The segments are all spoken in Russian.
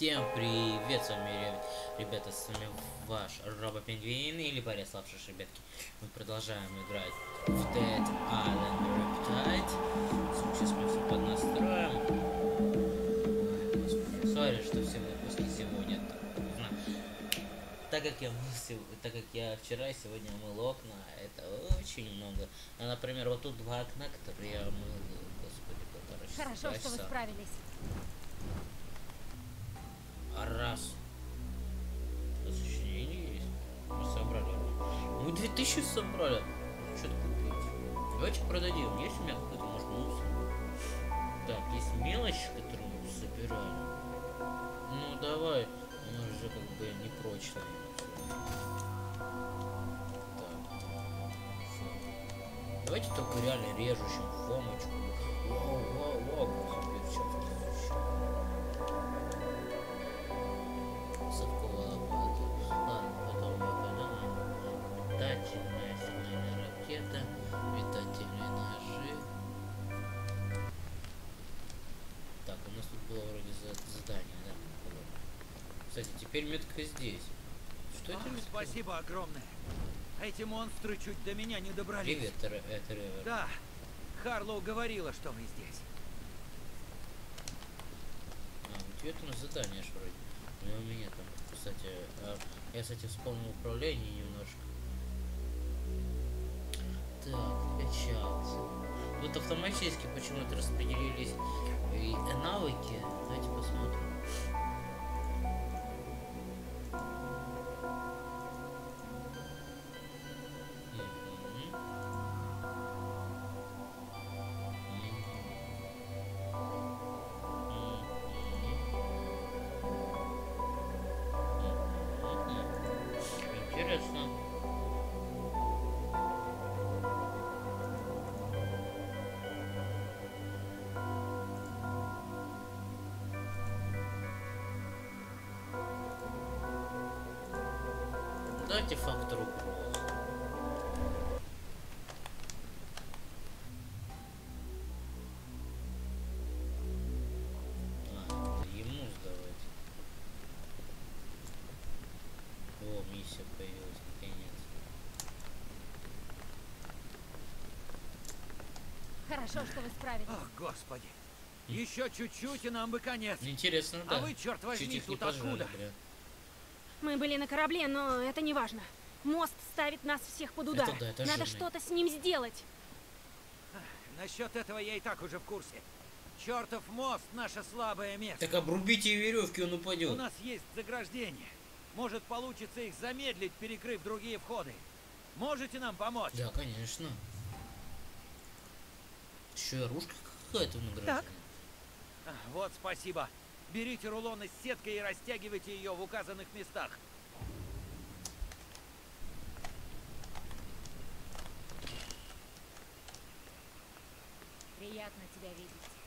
Всем привет, с вами, ребята, с вами ваш Робо Пингвин или Борис Лапшиш, ребятки. Мы продолжаем играть в Dead Island Riptide. Сейчас мы все поднастроим. Сори, что все выпуски сегодня. Так как я так как я вчера и сегодня мыл окна, это очень много. Ну, например, вот тут два окна, которые я мыл, господи, полтора часа. Хорошо, что вы справились. А раз. Сочинение есть. Мы собрали. Мы 2000 собрали. Что-то купить. Давайте продадим. Есть у меня какой-то, может, мусор? Так, есть мелочь, которую мы собираем. Ну, давай. Она уже как бы не прочная. Давайте только реально режущим фомочку. Вау, вау, вау, метательная сигнальная ракета, метательные ножи. Так, у нас тут было вроде задание, да? Кстати, теперь метка здесь. Что это метка? Спасибо огромное. Эти монстры чуть до меня не добрались. Привет, это Ревер. Да, Харлоу говорила, что вы здесь. А, у тебя там задание аж вроде. Ну у меня там, кстати, а, я, кстати, вспомнил управление немножко. Так, качаться. Вот автоматически почему-то распределились и навыки. Давайте посмотрим. Дайте фактор угрозы. А, ему сдавать. О, миссия появилась, наконец. Хорошо, что вы справились. Ох, господи. Еще чуть-чуть, и нам бы конец. Интересно, да. А вы, черт возьми, Чуть тут откуда? Бля. Мы были на корабле, но это не важно. Мост ставит нас всех под удар. Это, да, это Надо что-то с ним сделать. Насчет этого я и так уже в курсе. Чертов мост — наше слабое место. Так обрубите веревки, он упадет. У нас есть заграждение. Может, получится их замедлить, перекрыв другие входы. Можете нам помочь? Да, конечно. Еще оружка какая-то награждена. Так. Вот, спасибо. Берите рулоны с сеткой и растягивайте ее в указанных местах. Приятно тебя видеть.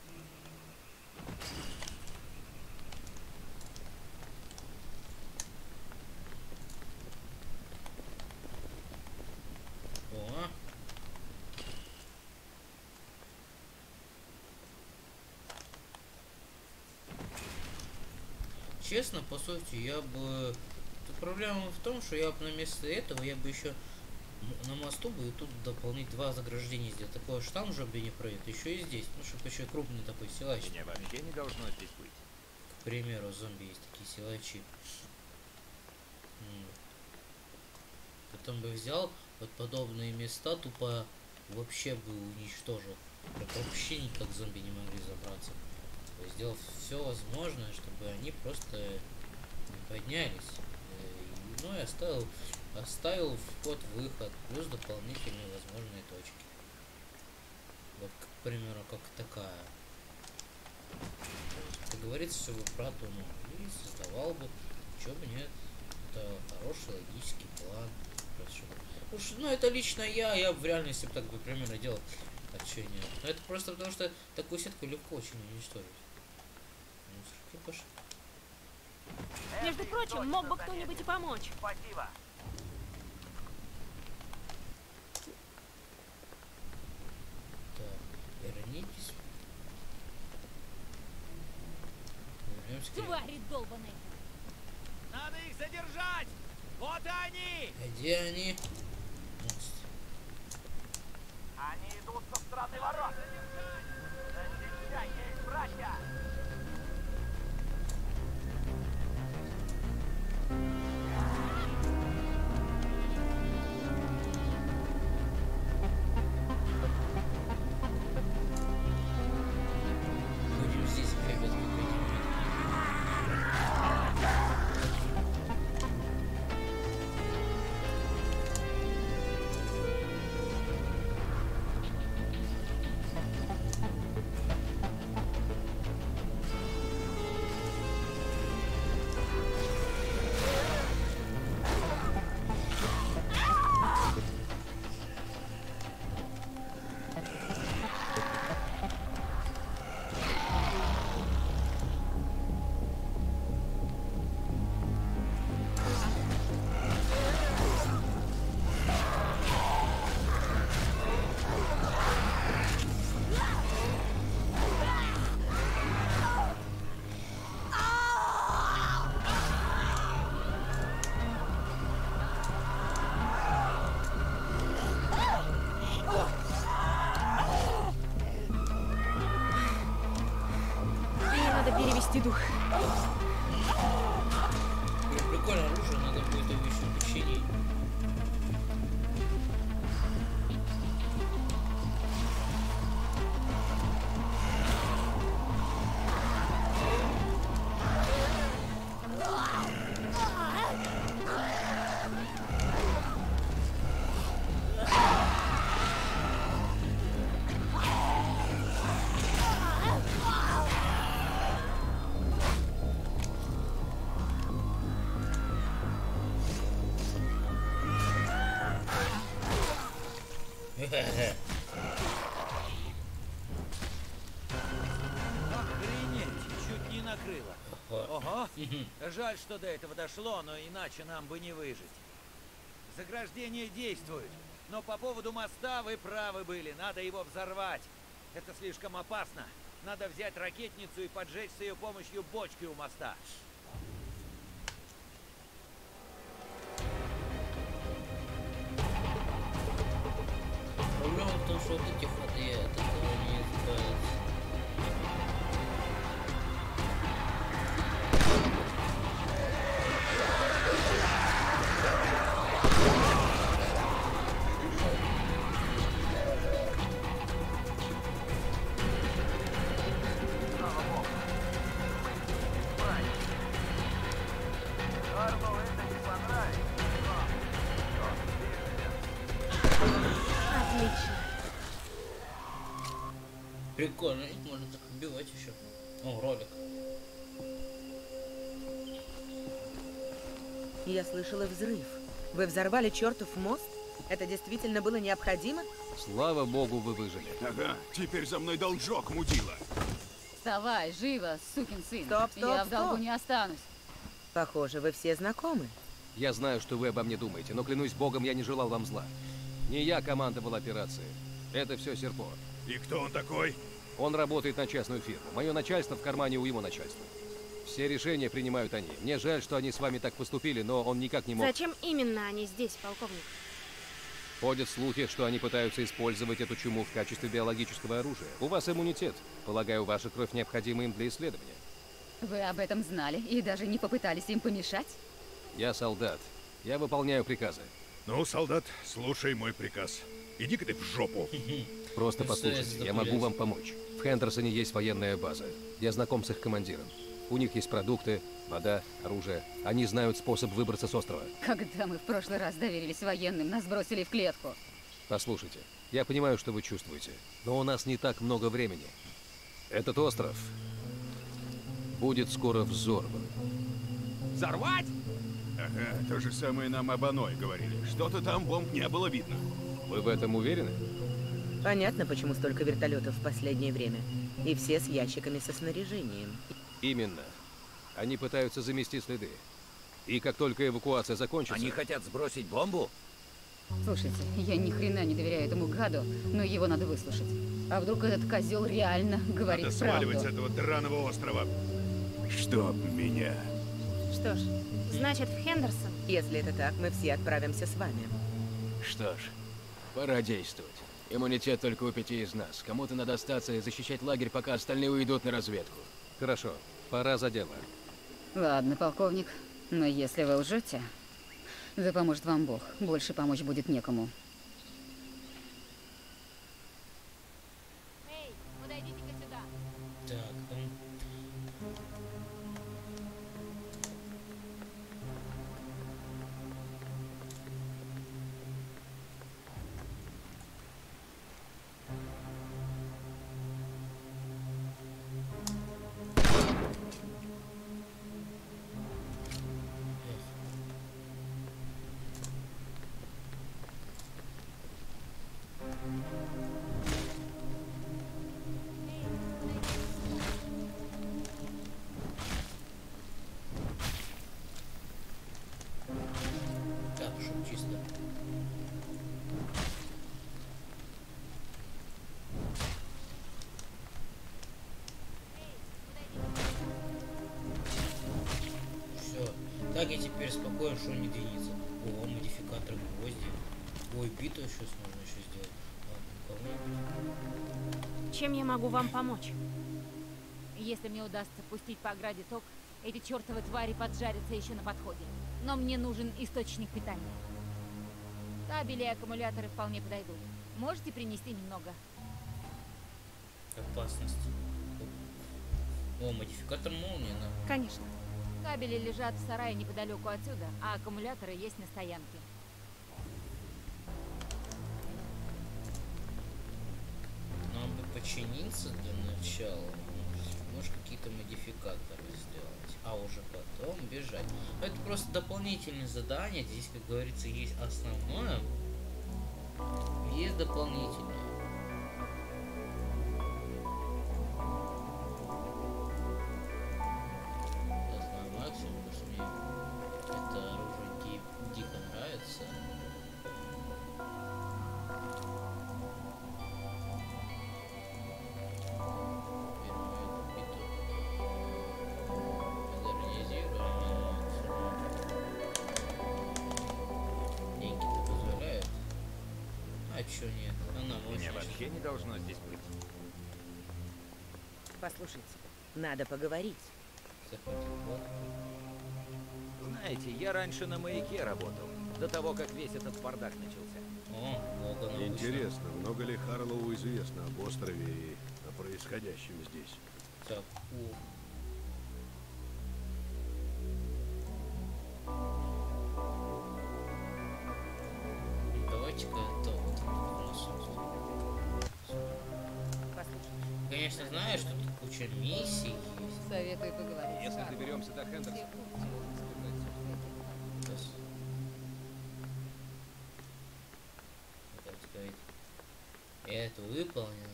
Честно, по сути, я бы... Проблема в том, что я бы на место этого, я бы еще на мосту бы и тут дополнить два заграждения сделать. Такое там уже бы не пройдет, еще и здесь. Ну, чтобы еще крупный такой силач. Меня вообще не должно здесь быть. К примеру, зомби есть такие силачи. Потом бы взял вот подобные места, тупо вообще бы уничтожил. вообще никак зомби не могли забраться сделал все возможное, чтобы они просто поднялись. Э, ну и оставил, оставил вход-выход, плюс дополнительные возможные точки. Вот, к примеру, как такая. Как говорится, все бы продумал и создавал бы, что бы нет. Это хороший логический план. Уж, ну это лично я, я в реальности так бы примерно делал. А что нет? Но это просто потому что такую сетку легко очень уничтожить. Между прочим, мог бы кто-нибудь и помочь. Спасибо. Так, вернитесь. Твари долбаные. Надо их задержать! Вот они! А где они? Они идут со стороны ворот! Защищай, есть братья! Перевести дух. Чуть не накрыло. Ого, жаль, что до этого дошло, но иначе нам бы не выжить. Заграждение действует, но по поводу моста вы правы были, надо его взорвать. Это слишком опасно. Надо взять ракетницу и поджечь с ее помощью бочки у моста. Что вот эти ходы от этого Прикольно, их можно так убивать еще. О, ролик. Я слышала взрыв. Вы взорвали чертов мост? Это действительно было необходимо? Слава богу, вы выжили. Ага, теперь за мной должок, мудила. Вставай, живо, сукин сын. Стоп, стоп, Я в долгу стоп. не останусь. Похоже, вы все знакомы. Я знаю, что вы обо мне думаете, но клянусь богом, я не желал вам зла. Не я командовал операцией. Это все Серпо. И кто он такой? Он работает на частную фирму. Мое начальство в кармане у его начальства. Все решения принимают они. Мне жаль, что они с вами так поступили, но он никак не мог. Зачем именно они здесь, полковник? Ходят слухи, что они пытаются использовать эту чуму в качестве биологического оружия. У вас иммунитет. Полагаю, ваша кровь необходима им для исследования. Вы об этом знали и даже не попытались им помешать? Я солдат. Я выполняю приказы. Ну, солдат, слушай мой приказ. Иди-ка ты в жопу. Просто послушайте, я могу вам помочь. В Хендерсоне есть военная база. Я знаком с их командиром. У них есть продукты, вода, оружие. Они знают способ выбраться с острова. Когда мы в прошлый раз доверились военным, нас бросили в клетку. Послушайте, я понимаю, что вы чувствуете, но у нас не так много времени. Этот остров будет скоро взорван. Взорвать? Ага, то же самое нам об Аной говорили. Что-то там бомб не было видно. Вы в этом уверены? Понятно, почему столько вертолетов в последнее время. И все с ящиками со снаряжением. Именно. Они пытаются замести следы. И как только эвакуация закончится... Они хотят сбросить бомбу? Слушайте, я ни хрена не доверяю этому гаду, но его надо выслушать. А вдруг этот козел реально говорит Надо правду? сваливать с этого драного острова. Чтоб меня. Что ж, значит в Хендерсон. Если это так, мы все отправимся с вами. Что ж, пора действовать. Иммунитет только у пяти из нас. Кому-то надо остаться и защищать лагерь, пока остальные уйдут на разведку. Хорошо, пора за дело. Ладно, полковник, но если вы лжете, да поможет вам Бог. Больше помочь будет некому. Спокоен, что не двинется. О, модификатор гвозди. Ой, биту сейчас можно еще сделать. Ладно, Чем я могу вам помочь? Если мне удастся пустить по ограде ток, эти чертовы твари поджарятся еще на подходе. Но мне нужен источник питания. Кабели и аккумуляторы вполне подойдут. Можете принести немного? Опасность. О, модификатор молнии, да? Конечно. Кабели лежат в сарае неподалеку отсюда, а аккумуляторы есть на стоянке. Нам бы починиться для начала. Может какие-то модификаторы сделать. А уже потом бежать. Это просто дополнительное задание. Здесь, как говорится, есть основное. Есть дополнительное. Послушайте, надо поговорить. Знаете, я раньше на маяке работал, до того, как весь этот бардак начался. О, Логан Интересно, много ли Харлоу известно об острове и о происходящем здесь? Так, доберемся до Хендерсона. Это выполнено.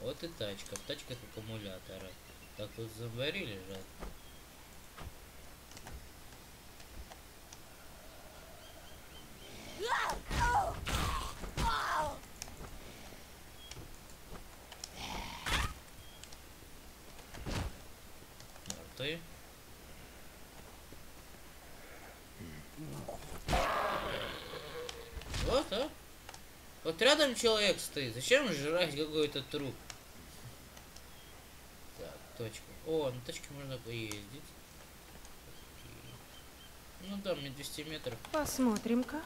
Вот и тачка. В тачках аккумуляторы. Так тут зомбари лежат. ты. Вот, а? Человек стоит. Зачем жрать какой-то труп? Так, точка. О, на точке можно поездить. Ну да, мне 200 метров. Посмотрим-ка.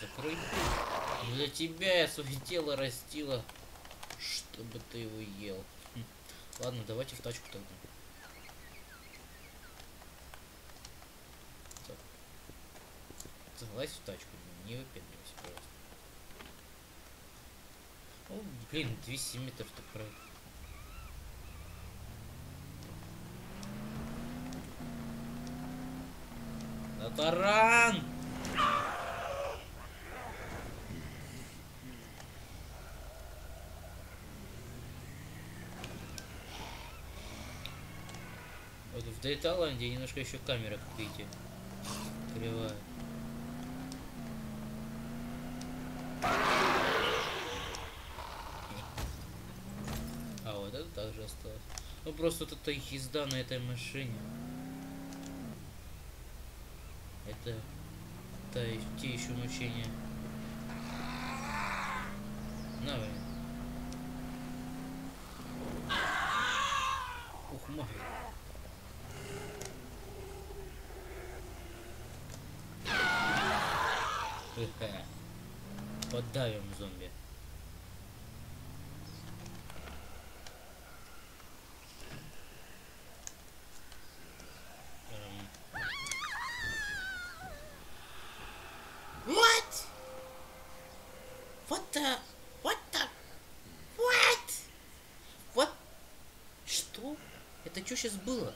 закрой. Для тебя я свое тело растила, чтобы ты его ел. Хм. Ладно, давайте в тачку тогда. Так. Залазь в тачку, не выпендривайся, пожалуйста. О, блин, 200 метров так про... На таран! в Дейталанде немножко еще камера, как видите, кривая. также осталось. Ну просто вот эта езда на этой машине. Это, это те еще мучения. На. Ух, мой. Поддавим зомби. Сейчас было?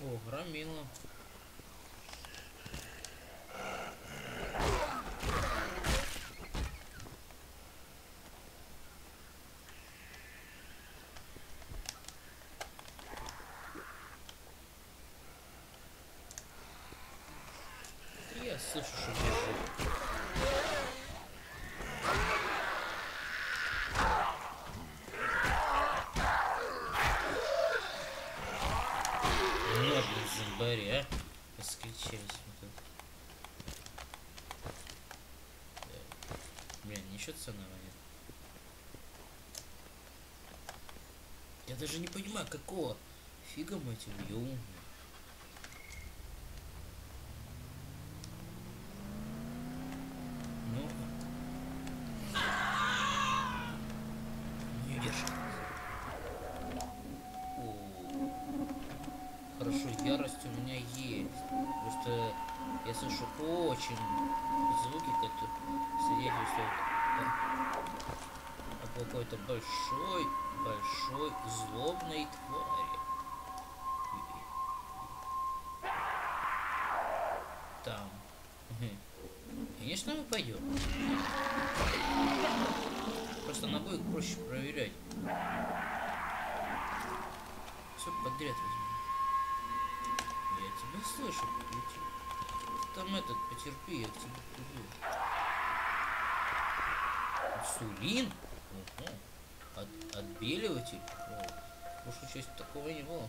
О, громила. Слышу, что бежит. Блин, зомбари, а? Раскричались мы тут. Да. Блин, ничего ценного нет. Я даже не понимаю, какого фига мы эти бьем. очень Все подряд возьму. Я тебя слышу, прилетел там этот, потерпи, я тебе приду. Инсулин? Угу. От, отбеливатель? О, в прошлой части такого не было.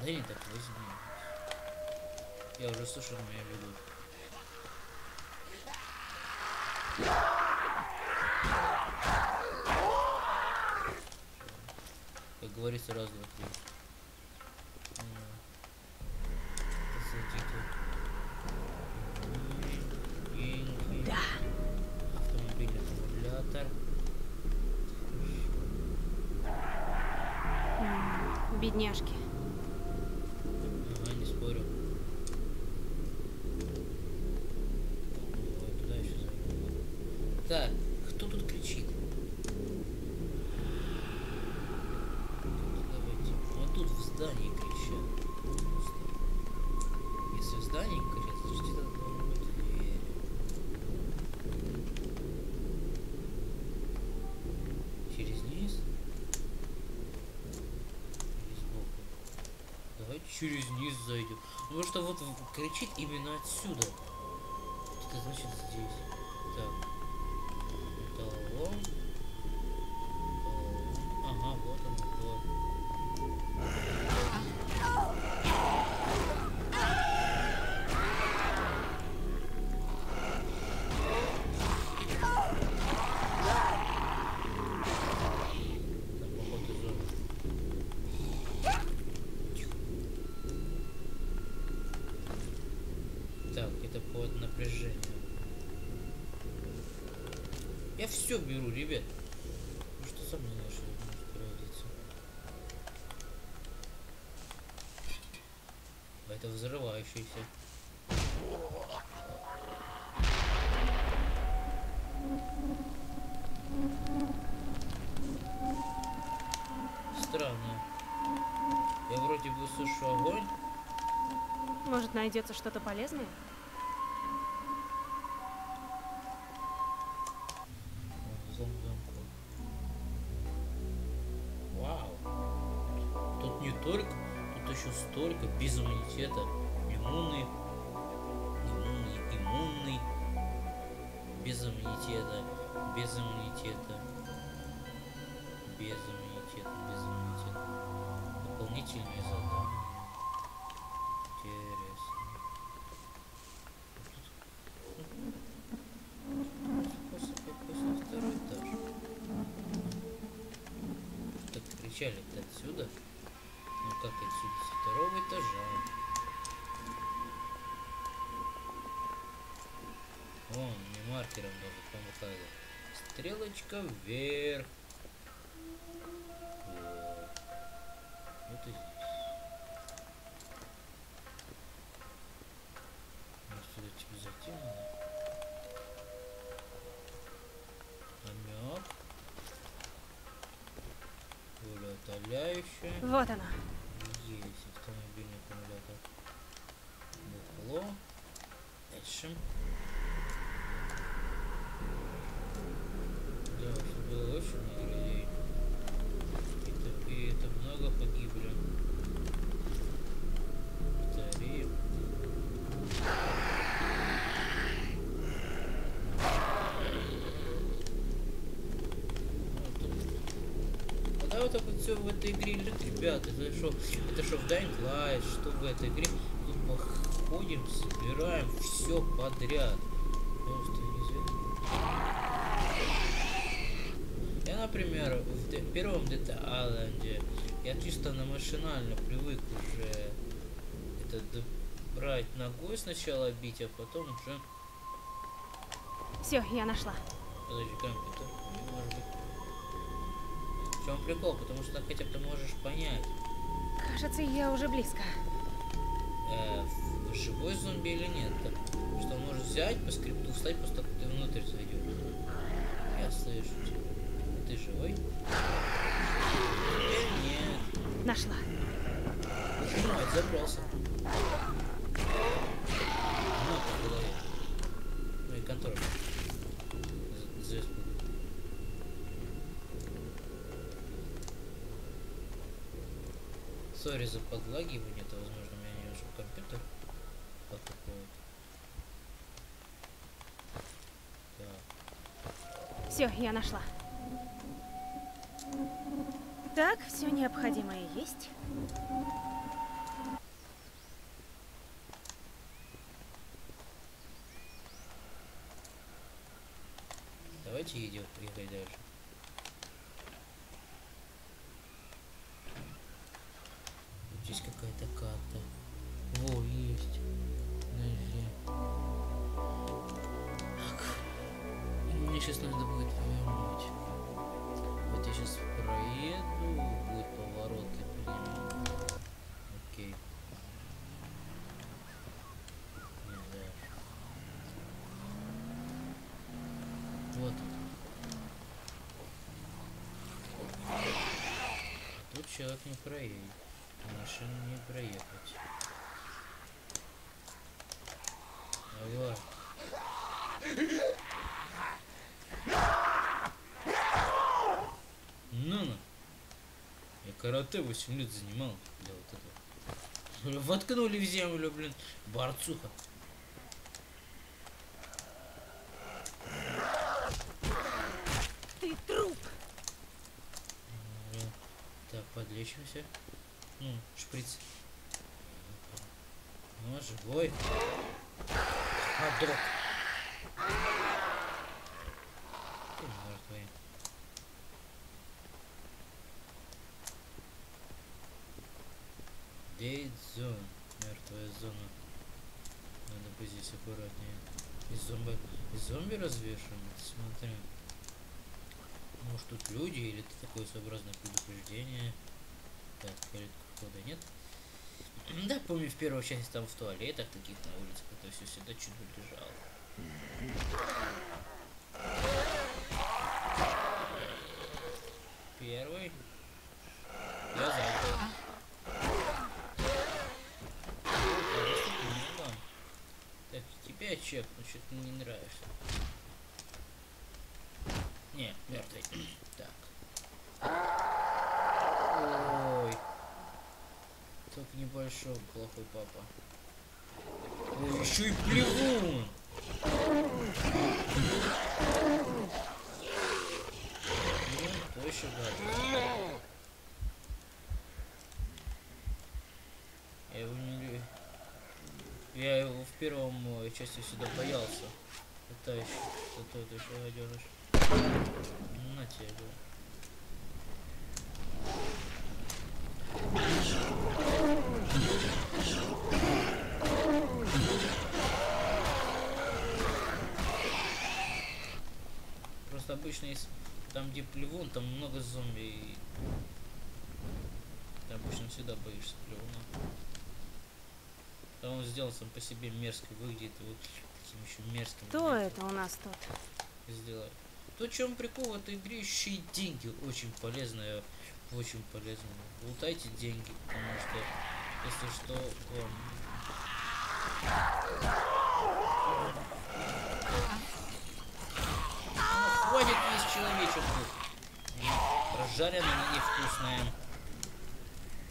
Да не так возьми. Я уже слышал, меня ведут. Как говорится, раз, два, три. бедняжки. Ага, не спорю. Ой, туда еще Так, через низ зайдем. Потому что вот кричит именно отсюда. Это значит здесь. Так. Все беру, ребят. Ну что сам не знаешь, что пригодится. Это взрывающийся. Странно. Я вроде бы потушу огонь. Может, найдется что-то полезное? Только, тут еще столько без иммунитета. Иммунный, иммунный, иммунный, без иммунитета, без иммунитета, без иммунитета, без иммунитета. Дополнительные задания. Помахали. Стрелочка вверх. Вот. Вот и здесь. Может сюда типа зайти надо? утоляющая. Вот она. Так вот все в этой игре лежит, ребят. Это что, это что в Dying Light, что в этой игре? Тут походим, собираем все подряд. Просто Я, например, в первом Dead Island я чисто на машинально привык уже это брать ногой сначала бить, а потом уже... Все, я нашла. Подожди, компьютер. В чем прикол? Потому что хотя бы ты можешь понять. Кажется, я уже близко. Э, живой зомби или нет? Что он может взять по скрипту, встать, как ты внутрь зайдешь. Я слышу тебя. Ты живой? Теперь нет. Нашла. Мать, забрался. Ну, по голове. Ну и контроль. Звезд Сори за подлагивание, это возможно у меня немножко компьютер подтупает. Так. Все, я нашла. Так, все необходимое есть. Давайте идем, ехать дальше. Не проедет машину не проехать. Давай. Ну, ну. Я карате 8 лет занимал. Да, вот это. Воткнули в землю, блин. Борцуха. Ты труп. Так, подлечимся. Ну, шприц. Ну, живой. Ходок. Ты мертвый. Дейт зон. Мертвая зона. Надо быть здесь аккуратнее. И зомби. И зомби развешаны. Смотри. Может тут люди или это такое своеобразное предупреждение так, порядка нет. Да, помню, в первой части там в туалетах таких на улице, это все сюда чуть лежало. Первый. Я занял. Так, тебя чек, ну что-то не нравишься. Не, мертвый. так. Небольшой плохой папа. Ой, еще и плевун! Ну, еще гадость. Я его не... Я его в первом э, части всегда боялся. Это еще... Это, это еще гаденыш. На тебе, Просто обычно есть там где плевун, там много зомби и ты обычно всегда боишься плевуна. Да он сделал сам по себе мерзко выглядит, вот таким еще мерзким. Кто это у нас тут? Сделай. То, чем прикол в этой игре, еще и деньги очень полезные, очень полезные. Лутайте деньги, потому что, если что, вам... Ну, хватит человечек тут. Прожаренная, но невкусная.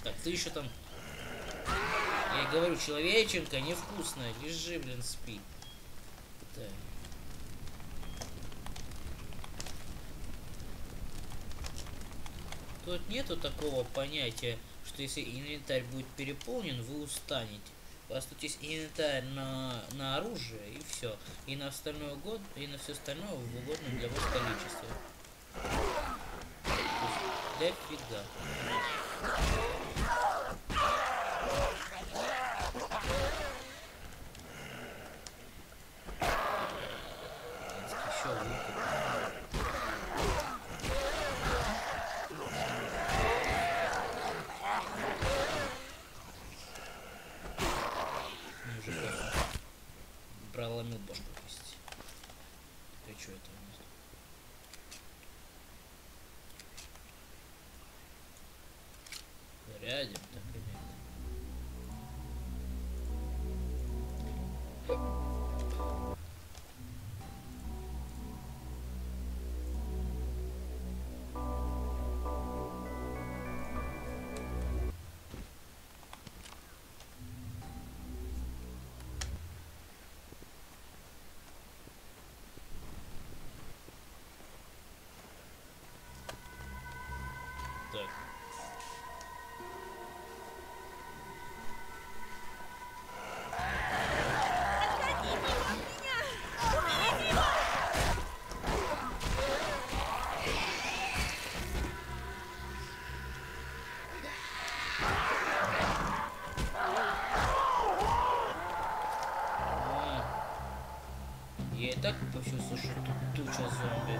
Так, ты еще там... Я говорю, человеченка невкусная. Лежи, блин, спи. Так. Тут нету такого понятия, что если инвентарь будет переполнен, вы устанете. У вас тут есть инвентарь на, на оружие и все. И на остальное год, и на все остальное в угодном для вас количестве. Для почувствовал, что тут туча зомби.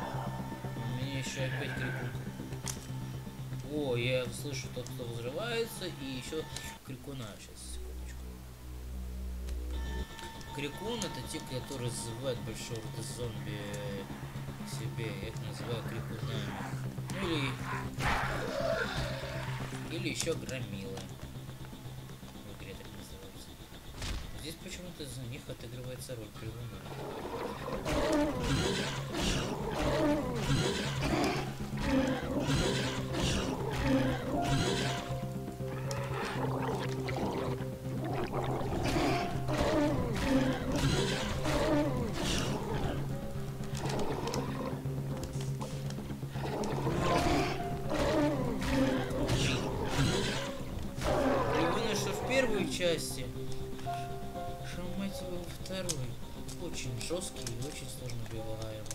Меня еще опять крикун. О, я слышу тот, кто взрывается, и еще крикуна. Сейчас, секундочку. Крикун это те, которые зазывают большого зомби себе. Я их называю крикунами. Ну или... Или еще громилы. Здесь почему-то за них отыгрывается роль крикуна. Части. Шамать его второй. Очень жесткий и очень сложно убиваемый.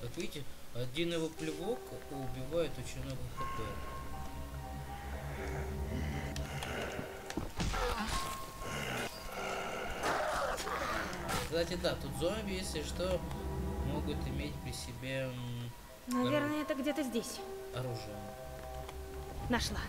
Как видите, один его плевок убивает очень много хп. Кстати, да, тут зомби, если что, могут иметь при себе... Наверное, это где-то здесь. Оружие. Нашла.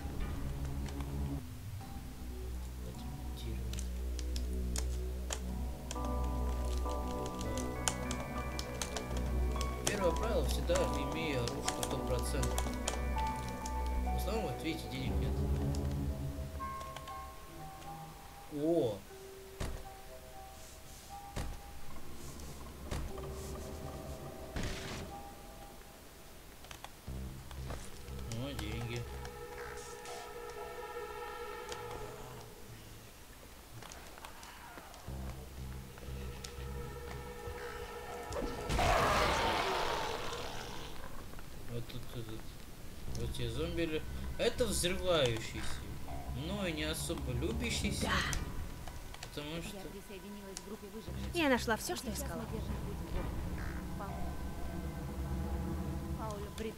Всегда имея оружие 100%. В основном, вот видите, денег те зомби. Это взрывающийся. Но и не особо любящийся. Да. Потому что... Я присоединилась к группе выживших. Я нашла все, что искала. Пауля Брит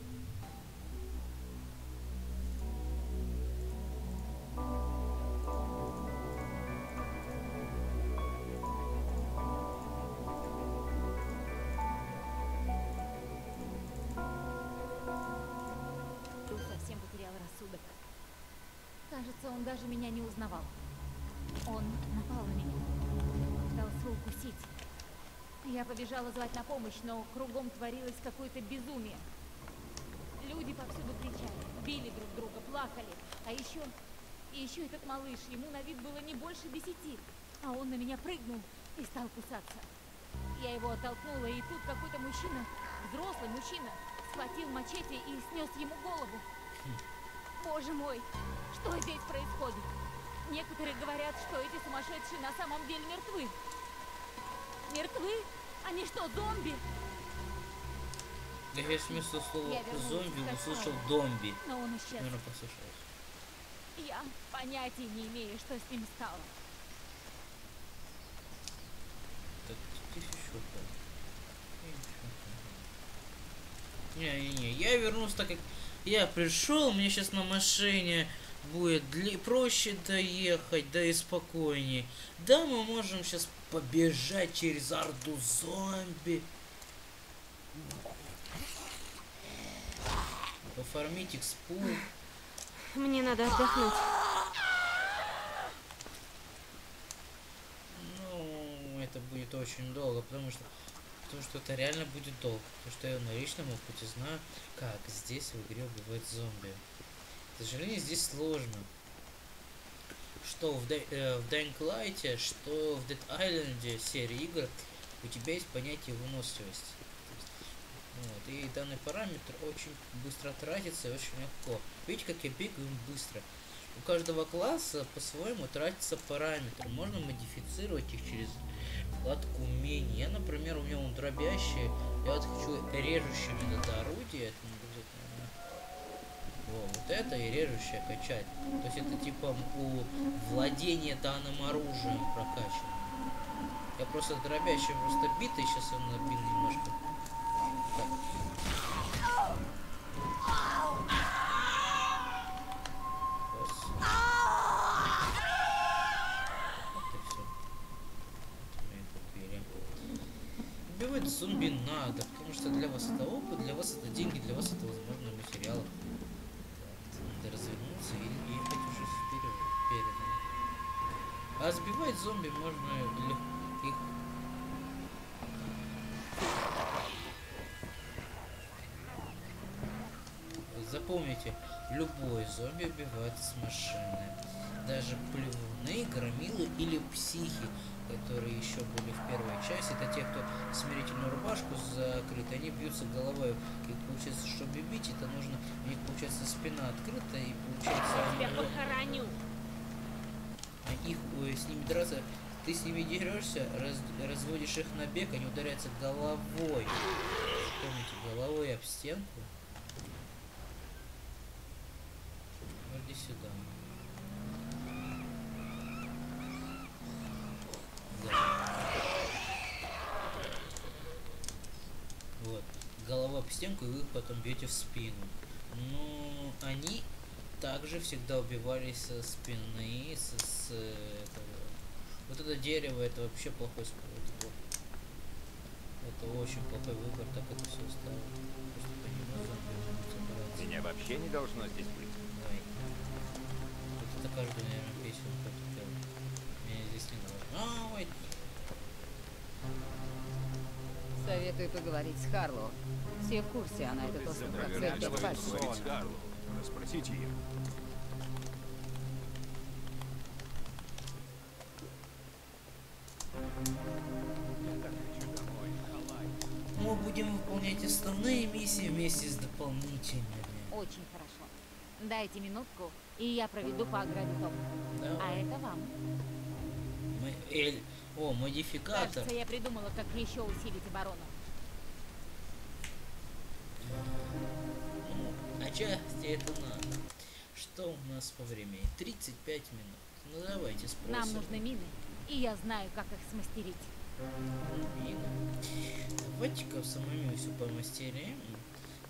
даже меня не узнавал. Он напал на меня. Пытался укусить. Я побежала звать на помощь, но кругом творилось какое-то безумие. Люди повсюду кричали, били друг друга, плакали. А еще... И еще этот малыш, ему на вид было не больше десяти. А он на меня прыгнул и стал кусаться. Я его оттолкнула, и тут какой-то мужчина, взрослый мужчина, схватил мачете и снес ему голову. Боже мой, что здесь происходит? Некоторые говорят, что эти сумасшедшие на самом деле мертвы. Мертвы? Они что, зомби? Да я вместо слова зомби услышал домби. Но он исчез. Наверное, послышалось. Я понятия не имею, что с ним стало. Так, ты еще Не-не-не, я вернулся так как я пришел, мне сейчас на машине будет проще доехать, да и спокойнее. Да, мы можем сейчас побежать через арду зомби. Пофармить экспу. Мне надо отдохнуть. Ну, это будет очень долго, потому что потому что это реально будет долго. Потому что я на личном опыте знаю, как здесь в игре убивать зомби. К сожалению, здесь сложно. Что в, Dy э, в Dying Light, что в Dead Island серии игр, у тебя есть понятие выносливости. Вот, и данный параметр очень быстро тратится и очень легко. Видите, как я бегаю быстро. У каждого класса по-своему тратится параметр. Можно модифицировать их через вкладку умений. Я, например, у меня он дробящий. Я вот хочу режущий метод орудия. Это вот это и режущее качать. То есть это типа у владения данным оружием прокачано. Я просто дробящий просто битый, сейчас он набил немножко. Так. Зомби надо, потому что для вас это опыт, для вас это деньги, для вас это возможно материал. А сбивать зомби можно их Запомните, любой зомби убивается с машины. Даже плевуны, громилы или психи которые еще были в первой части, это те, кто смирительную рубашку закрыт, они бьются головой. И получается, чтобы бить, это нужно, у них получается спина открыта, и получается... Я тебя похороню! Их, ой, с ними драться, ты с ними дерешься, раз, разводишь их на бег, они ударяются головой. Помните, головой об стенку. Иди сюда. Вот. Голова об стенку, и вы потом бьете в спину. Но они также всегда убивались со спины, с, с этого. Вот это дерево, это вообще плохой способ. Это очень плохой выбор, так это все стало. Меня вообще не должно здесь быть. Ой. Вот это каждую, наверное, песню пел. Меня здесь не должно. А, ой. Советую поговорить с Харлоу. Все в курсе, она как цель поговорить с Харлоу. Расспросите ее. Мы будем выполнять основные миссии вместе с дополнительными. Очень хорошо. Дайте минутку, и я проведу по ограде дом. Да. А это вам. Мы, Эль, о, модификатор. Кажется, я придумала, как еще усилить оборону. Части это надо. Что у нас по времени? 35 минут. Ну давайте спросим. Нам нужны мины, и я знаю, как их смастерить. Мины. Давайте-ка самому все помастерим.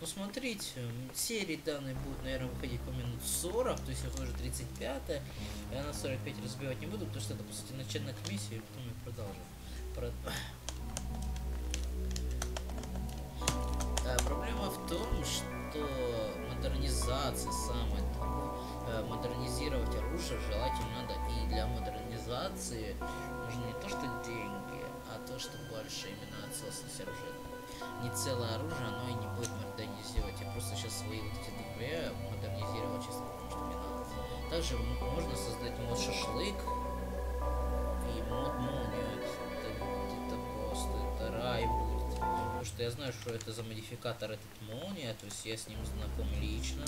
Ну смотрите, серии данные будут, наверное, выходить по минут 40, то есть это уже 35 -я. Я на 45 разбивать не буду, потому что это, по сути, начальная миссия, и потом я продолжим. Про... А, проблема в том, что модернизация самая э, модернизировать оружие желательно надо и для модернизации нужно не то что деньги, а то что больше именно отсосность оружия. Не целое оружие, оно и не будет модернизировать. Я просто сейчас свои вот эти ДП модернизировал чисто потому что мне надо. Также можно создать мод шашлык и мод молния. Это, это просто, это рай будет. Потому что я знаю, что это за модификатор этот молния, то есть я с ним знаком лично.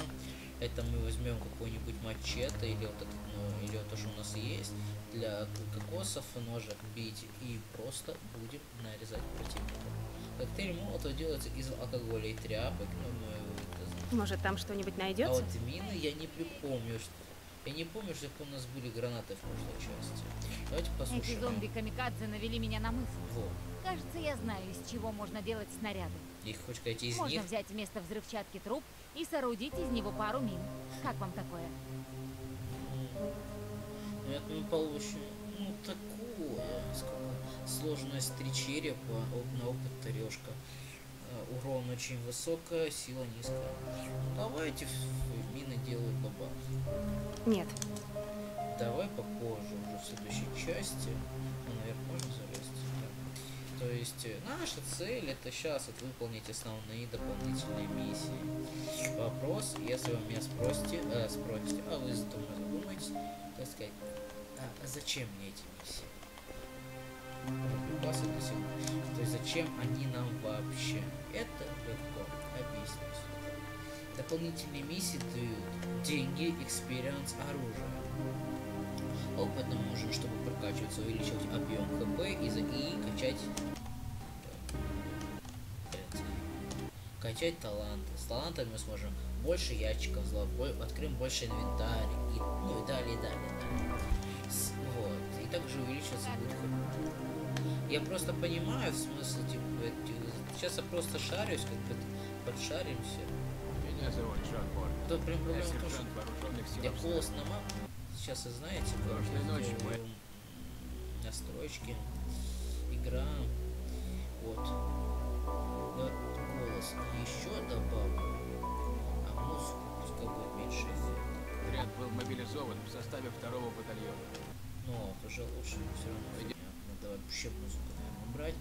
Это мы возьмем какой-нибудь мачете или вот этот, ну, или вот то, что у нас есть, для кокосов, ножек бить и просто будем нарезать противника. Коктейль молотов делается из алкоголя и тряпок, ну, мы Может, там что-нибудь А найдется? вот мины я не припомню, что... Я не помню, что у нас были гранаты в прошлой части. Давайте Эти послушаем. зомби-камикадзе навели меня на мысль. Вот. Кажется, я знаю, из чего можно делать снаряды. Их хочешь сказать из Можно них? взять вместо взрывчатки труп и соорудить из него пару мин. Как вам такое? Ну, это мы получим, ну, такую, сколько, сложность три черепа, на опыт тарешка. Э, Урон очень высокая, сила низкая. Ну, давайте в- в мины делают баба. Нет. Давай попозже, уже в следующей части. То есть, э, наша цель это сейчас вот выполнить основные дополнительные миссии. Вопрос, если вы меня спросите, э, спросите, а вы задум- задумаетесь, так сказать, а зачем мне эти миссии? Припасы для сил. То есть зачем они нам вообще? Это легко объяснить. Дополнительные миссии дают деньги, experience, оружие. Опыт нам нужен, чтобы прокачиваться, увеличивать объем ХП и, за- и качать качать таланты. С талантами мы сможем больше ящиков бо- откроем больше инвентарь и, ну и далее, и далее, далее. С- вот. И также увеличиваться будет ХП. Я просто понимаю смысл, типа, этих- сейчас я просто шарюсь, как бы подшаримся. Меня зовут Джон Борн. Да, прям проблема в том, что я полос на мап. Сейчас вы знаете, Прошлой ночью мы- настройки, игра, вот, вот голос. Еще добавлю, а музыку пускай будет меньше. Отряд был мобилизован в составе второго батальона. Но это же лучше, все равно понятно. Давай вообще музыку, наверное, убрать.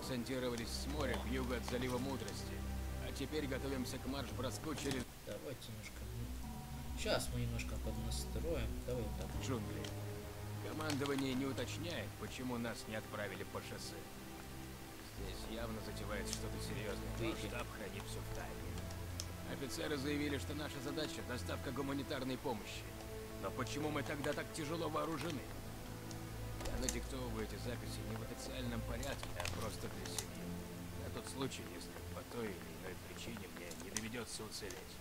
Десантировались с моря к югу от залива Мудрости. А теперь готовимся к марш-броску через Давайте немножко. Сейчас мы немножко поднастроим. Давай вот так. джунгли. Командование не уточняет, почему нас не отправили по шоссе. Здесь явно затевается что-то серьезное, но Видите? штаб хранит все в тайне. Офицеры заявили, что наша задача — доставка гуманитарной помощи. Но почему мы тогда так тяжело вооружены? Я надиктовываю эти записи не в официальном порядке, а просто для семьи. На тот случай, если по той или иной причине мне не доведется уцелеть.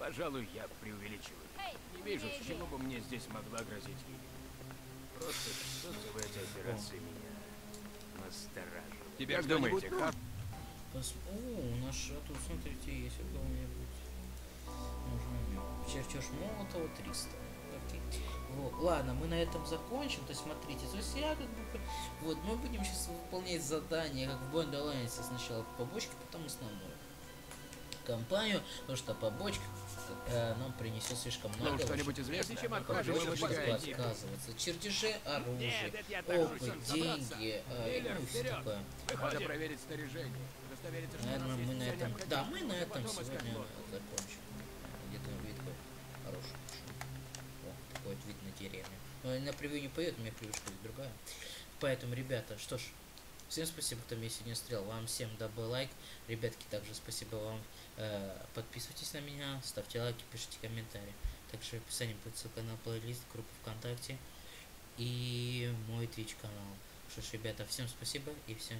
Пожалуй, я преувеличиваю. Не вижу, с чего бы мне здесь могла грозить гибель. Просто что-то в этой операции меня настораживает. Тебе Как думаете, Хар- Пос... О, наш, а тут, смотрите, есть у кого-нибудь. Нажмем. Черчеж Молотова 300. Окей. Вот. Ладно, мы на этом закончим. То есть, смотрите, то есть я как бы... Вот, мы будем сейчас выполнять задание, как в Bond Alliance. Сначала побочки, потом основную компанию, потому что побочка э, нам принесет слишком много. Вам что-нибудь известно? Чем выжигаете? отказываться. Чертежи оружия, опыт, деньги, э, ну все такое. Надо проверить снаряжение. Наверное, мы на этом... Да, мы на этом сегодня закончим. Где-то вид хороший. О, такой вот вид на деревню. Но на превью не поедет, у меня есть другая. Поэтому, ребята, что ж, всем спасибо, кто меня сегодня стрел. Вам всем дабы лайк. Ребятки, также спасибо вам. Э, подписывайтесь на меня, ставьте лайки, пишите комментарии. Также в описании будет ссылка на плейлист, группу ВКонтакте и мой Twitch канал. Что ж, ребята, всем спасибо и всем